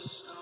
Stop.